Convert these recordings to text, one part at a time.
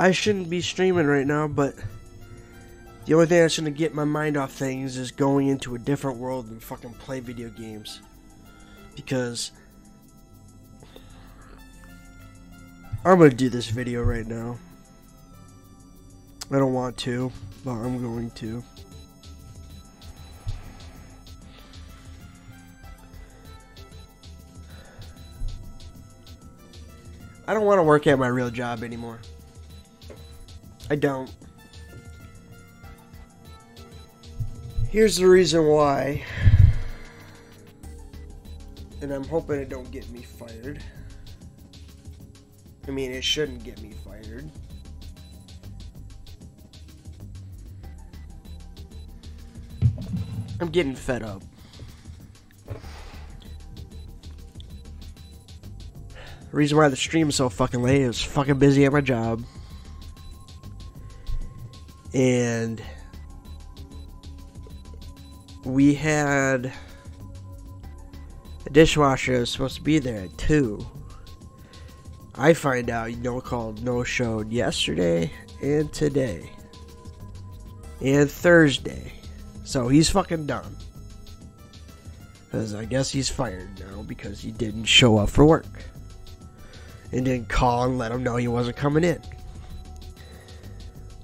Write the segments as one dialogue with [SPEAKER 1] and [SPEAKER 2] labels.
[SPEAKER 1] I shouldn't be streaming right now, but the only thing that's gonna get my mind off things is going into a different world and fucking play video games. Because I'm gonna do this video right now. I don't want to, but I'm going to. I don't want to work at my real job anymore. I don't. Here's the reason why. And I'm hoping it don't get me fired. I mean, it shouldn't get me fired. I'm getting fed up. The reason why the stream is so fucking late is fucking busy at my job. And we had a dishwasher was supposed to be there at 2. I find out, you know, called no showed yesterday and today. And Thursday. So he's fucking done. Because I guess he's fired now because he didn't show up for work. And didn't call and let him know he wasn't coming in.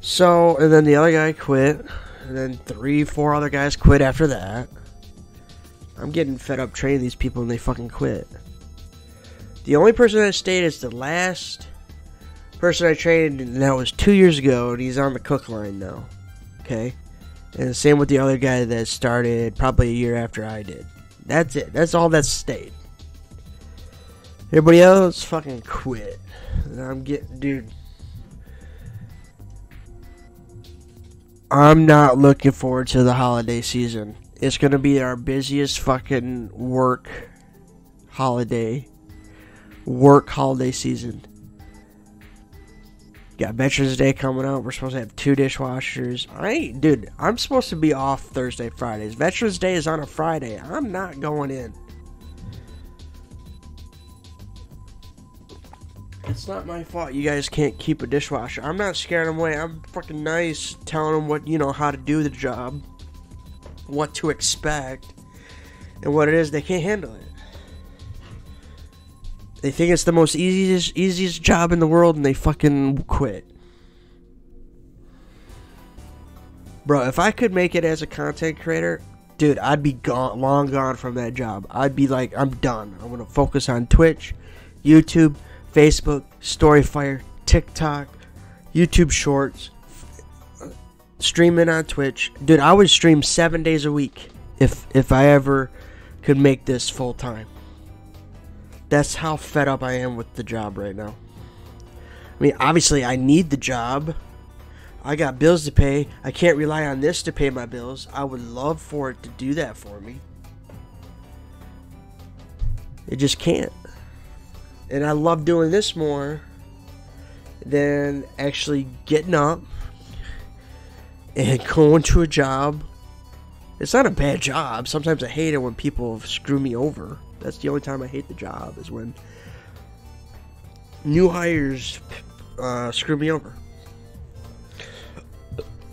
[SPEAKER 1] So, and then the other guy quit. And then three, four other guys quit after that. I'm getting fed up training these people and they fucking quit. The only person that stayed is the last person I trained, and that was two years ago, and he's on the cook line now. Okay? And the same with the other guy that started probably a year after I did. That's it. That's all that stayed. Everybody else fucking quit. And I'm getting, dude. I'm not looking forward to the holiday season. It's gonna be our busiest fucking work holiday, work holiday season. Got Veterans Day coming up. We're supposed to have two dishwashers. I ain't, dude. I'm supposed to be off Thursday, Fridays. Veterans Day is on a Friday. I'm not going in. It's not my fault you guys can't keep a dishwasher. I'm not scaring them away. I'm fucking nice telling them what, you know, how to do the job, what to expect, and what it is they can't handle it. They think it's the most easiest easiest job in the world and they fucking quit. Bro, if I could make it as a content creator, dude, I'd be gone long gone from that job. I'd be like, I'm done. I'm gonna focus on Twitch, YouTube, Facebook, Storyfire, TikTok, YouTube Shorts, streaming on Twitch. Dude, I would stream seven days a week if if I ever could make this full time. That's how fed up I am with the job right now. I mean, obviously, I need the job. I got bills to pay. I can't rely on this to pay my bills. I would love for it to do that for me. It just can't. And I love doing this more than actually getting up and going to a job. It's not a bad job. Sometimes I hate it when people screw me over. That's the only time I hate the job is when new hires uh, screw me over.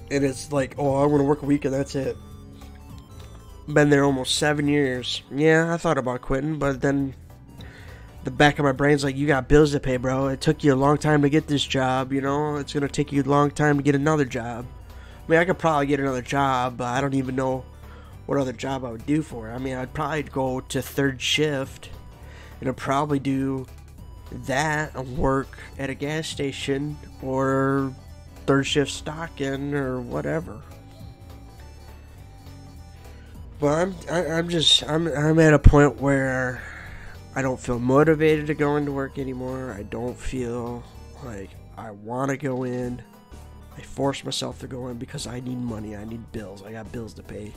[SPEAKER 1] And it's like, oh, I'm gonna work a week and that's it. Been there almost seven years. Yeah, I thought about quitting, but then the back of my brain's like, you got bills to pay, bro. It took you a long time to get this job, you know. It's gonna take you a long time to get another job. I mean, I could probably get another job, but I don't even know what other job I would do for it. I mean, I'd probably go to third shift and I'd probably do that and work at a gas station or third shift stocking or whatever. But I'm I, am i am just I'm I'm at a point where I don't feel motivated to go into work anymore. I don't feel like I want to go in. I force myself to go in because I need money. I need bills. I got bills to pay.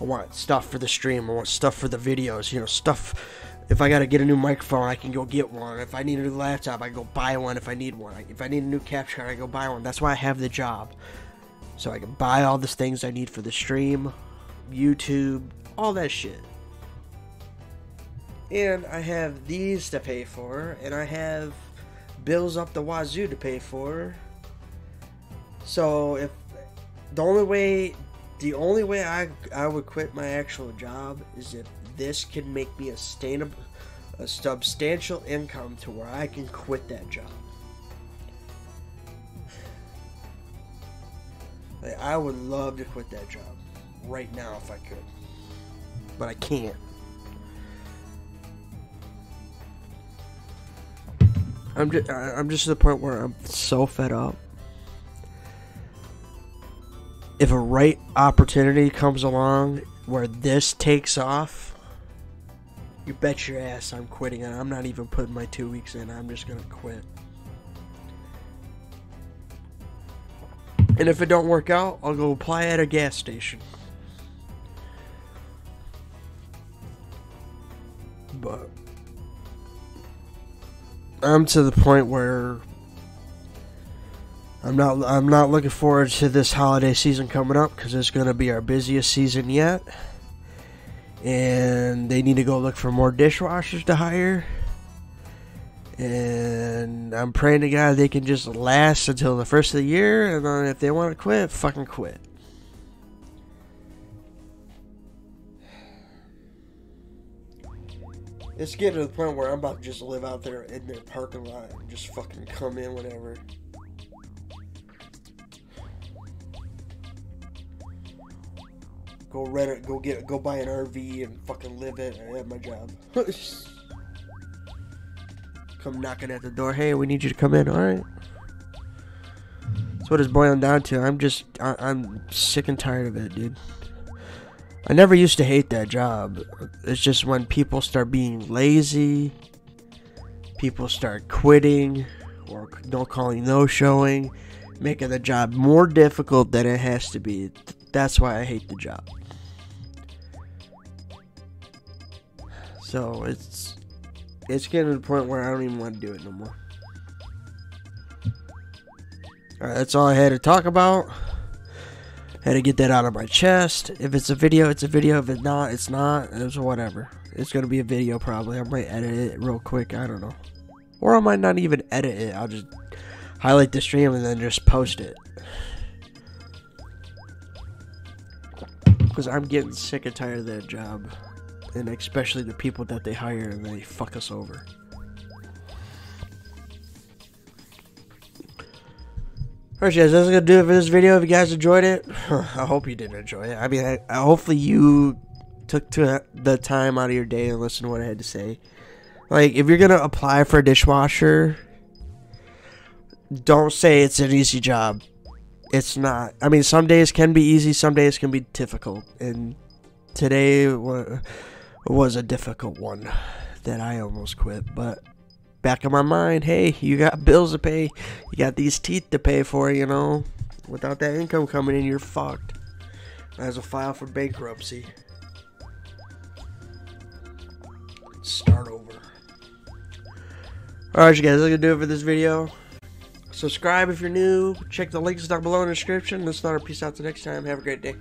[SPEAKER 1] I want stuff for the stream. I want stuff for the videos. You know, stuff. If I got to get a new microphone, I can go get one. If I need a new laptop, I can go buy one if I need one. If I need a new capture card, I go buy one. That's why I have the job. So I can buy all the things I need for the stream, YouTube, all that shit. And I have these to pay for, and I have bills up the wazoo to pay for. So if the only way, the only way I I would quit my actual job is if this can make me a sustainable, a substantial income to where I can quit that job. Like, I would love to quit that job right now if I could, but I can't. I'm just, I'm just to the point where I'm so fed up. If a right opportunity comes along where this takes off, you bet your ass I'm quitting and I'm not even putting my two weeks in. I'm just gonna quit. And if it don't work out, I'll go apply at a gas station. But I'm to the point where I'm not I'm not looking forward to this holiday season coming up because it's going to be our busiest season yet, and they need to go look for more dishwashers to hire. And I'm praying to God they can just last until the first of the year, and then if they want to quit, fucking quit. It's getting to the point where I'm about to just live out there in their parking lot and just fucking come in whenever. Go rent it, go get, it, go buy an RV and fucking live it at my job. come knocking at the door. Hey, we need you to come in. All right. That's what it's boiling down to. I'm just, I, I'm sick and tired of it, dude. I never used to hate that job. It's just when people start being lazy, people start quitting, or no calling, no showing, making the job more difficult than it has to be. That's why I hate the job. So it's it's getting to the point where I don't even want to do it no more. Alright, that's all I had to talk about. Had to get that out of my chest. If it's a video, it's a video. If it's not, it's not. It's whatever. It's gonna be a video probably. I might edit it real quick. I don't know. Or I might not even edit it. I'll just highlight the stream and then just post it. Because I'm getting sick and tired of that job. And especially the people that they hire and they fuck us over. Alright guys, that's gonna do it for this video. If you guys enjoyed it, I hope you did enjoy it. I mean, I, I, hopefully you took to the time out of your day and listened to what I had to say. Like, if you're gonna apply for a dishwasher, don't say it's an easy job. It's not. I mean, some days can be easy, some days can be difficult, and today was a difficult one that I almost quit, but back of my mind, hey, you got bills to pay. You got these teeth to pay for, you know. Without that income coming in, you're fucked. As a file for bankruptcy. Start over. Alright, you guys, that's gonna do it for this video. Subscribe if you're new. Check the links down below in the description. Let's not peace out till next time. Have a great day.